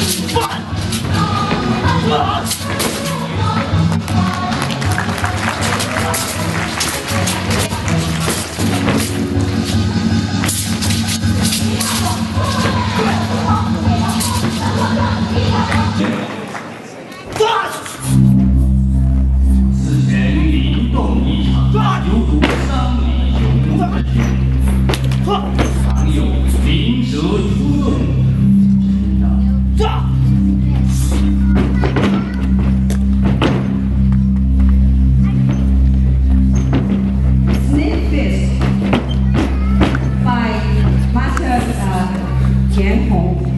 四川临潼，你抓牛犊，山里有这么一个。甜筒。